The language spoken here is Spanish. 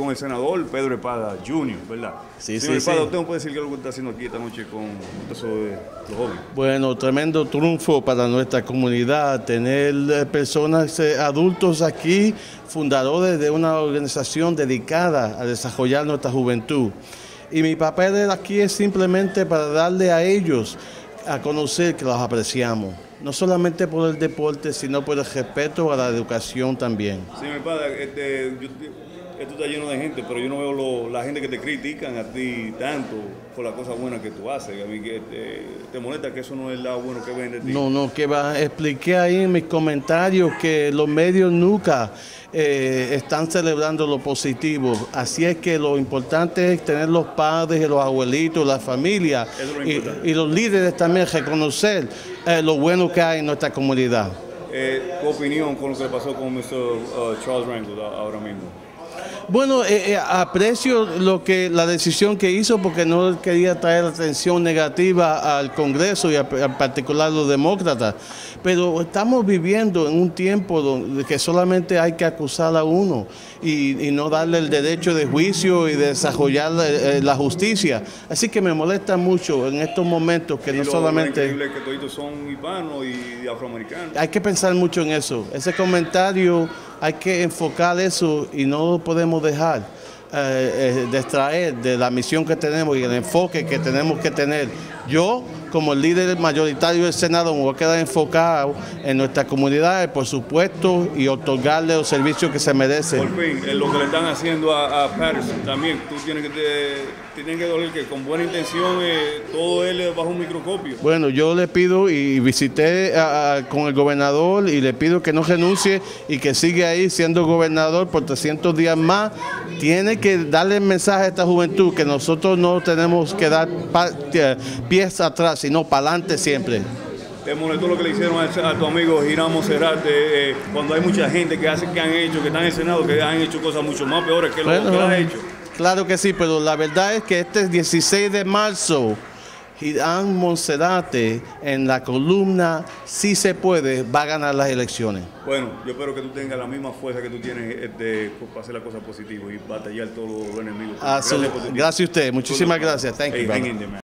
con el senador Pedro Espada Jr., ¿verdad? Sí, Señor sí, Espada, sí. ¿usted me puede decir qué es lo que está haciendo aquí esta noche con eso de los jóvenes? Bueno, tremendo triunfo para nuestra comunidad, tener eh, personas, eh, adultos aquí, fundadores de una organización dedicada a desarrollar nuestra juventud. Y mi papel aquí es simplemente para darle a ellos a conocer que los apreciamos, no solamente por el deporte, sino por el respeto a la educación también. Señor Espada, este, yo- esto está lleno de gente, pero yo no veo lo- la gente que te critican a ti tanto por las cosas buenas que tú haces. A mí que te, te molesta que eso no es el lado bueno que ven de ti. No, no, que va, expliqué ahí en mis comentarios que los medios nunca eh, están celebrando lo positivo. Así es que lo importante es tener los padres, los abuelitos, la familia lo y, los líderes también reconocer eh, lo bueno que hay en nuestra comunidad. Eh, ¿Tu opinión con lo que pasó con Mr. uh, Charles Rangel a- ahora mismo? Bueno, eh, eh, aprecio lo que la decisión que hizo porque no quería traer atención negativa al Congreso y a- en particular los demócratas. Pero estamos viviendo en un tiempo donde que solamente hay que acusar a uno y, y no darle el derecho de juicio y de desarrollar eh, eh, la justicia. Así que me molesta mucho en estos momentos que Y no lo solamente... increíble que toditos son hispanos y afroamericanos. Hay que pensar mucho en eso. Ese comentario hay que enfocar eso y no lo podemos dejar eh, eh, distraer de la misión que tenemos y el enfoque que tenemos que tener. Yo, como el líder mayoritario del Senado, me voy a quedar enfocado en nuestra comunidad, por supuesto, y otorgarle los servicios que se merecen. Por fin, eh, lo que le están haciendo a, a Patterson también, tú tienes que, te, que doler que con buena intención eh, todo él es bajo un microscopio. Bueno, yo le pido y visité a- a- con el gobernador y le pido que no renuncie y que siga ahí siendo gobernador por 300 días más. Tiene que darle el mensaje a esta juventud que nosotros no tenemos que dar eh, pies atrás, sino para adelante siempre. ¿Te molestó lo que le hicieron a, a tu amigo Girán Monserrate eh, cuando hay mucha gente que, hace, que han hecho, que están en el Senado, que han hecho cosas mucho más peores que lo Bueno, que él ha hecho? Claro que sí, pero la verdad es que este 16 de marzo, Girán Monserrate en la columna Si se puede va a ganar las elecciones. Bueno, yo espero que tú tengas la misma fuerza que tú tienes este, para hacer las cosas positivas y batallar todos los enemigos. Ah, so- tiempo. gracias a usted, muchísimas gracias. Thank you,